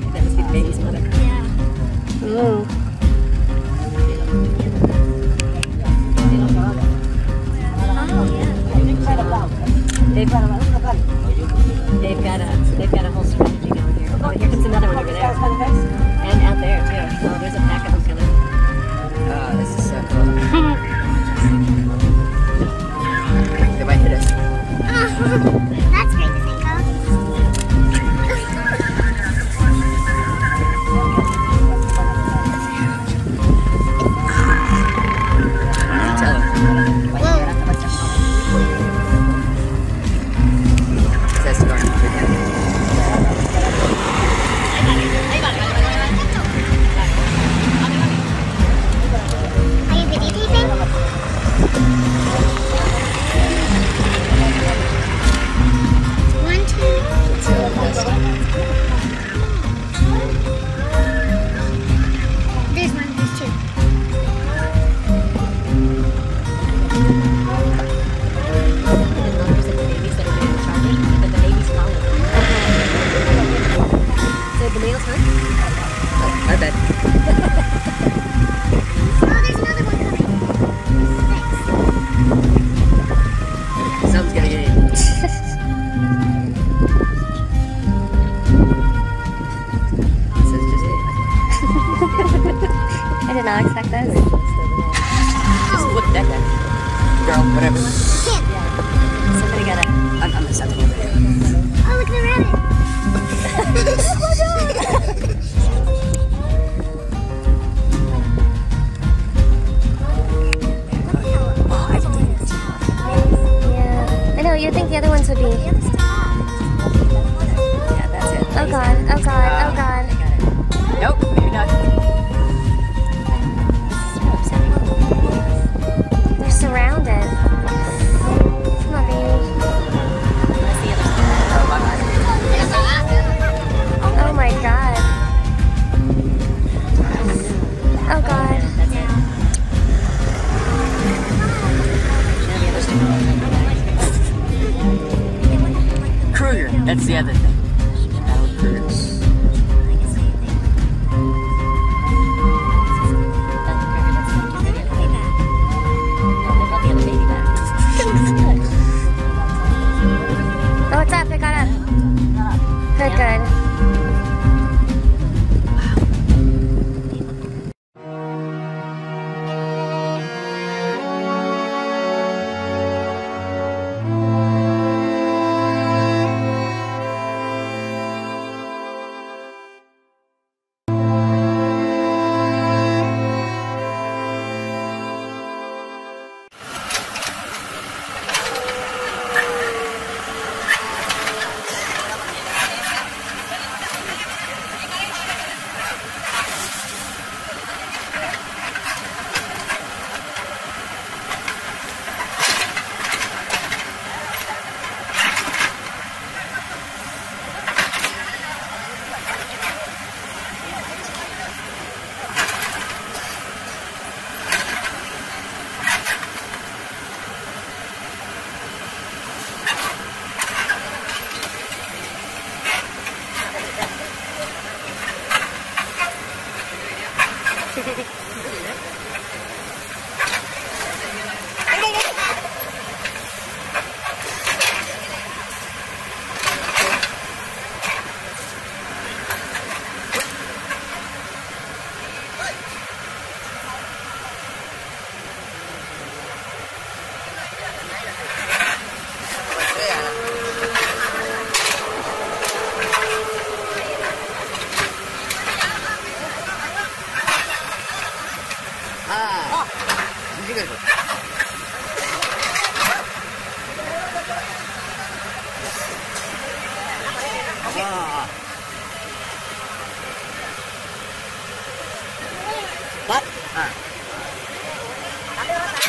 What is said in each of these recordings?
that must be the baby's mother. Hello. They've got a they've got a they've got a whole strategy going here. Oh, here comes another one over there, and out there too. Oh, there's a pack of them coming. Oh, this is so cool. they might hit us. I did not expect this. Just put that guy. Girl, whatever. Can't. Yeah. So I'm gonna get it. I'm, I'm gonna stop the video. Oh, look at the rabbit. oh, no. You think the other ones would be the other thing. 打给我打。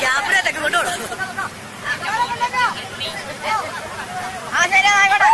ഗ്യാപ്പിലേക്ക് കൊണ്ടുപോകണം ആ ശരി ആയിക്കോട്ടെ.